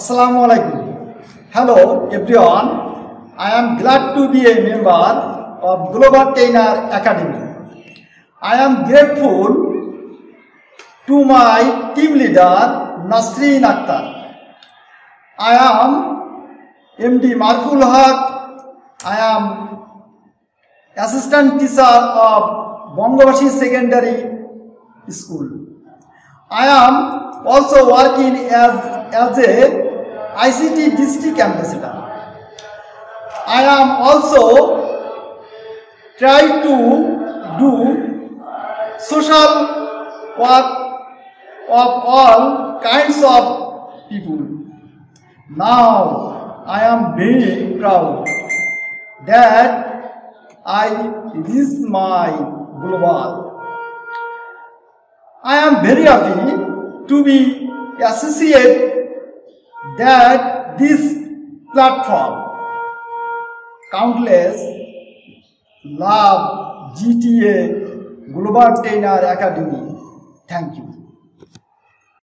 আসসালামু আলাইকুম hello everyone I am glad to be a member of global trainer academy I am grateful to my team leader Nasrin Akter I am MD Marful Haque I am assistant teacher of Bangabasi secondary school I am also working as as a ICT district ambassador. I am also try to do social work of all kinds of people. Now I am very proud that I reached my global. I am very happy to be associate that this platform countless love GTA Global Trainer Academy. Thank you.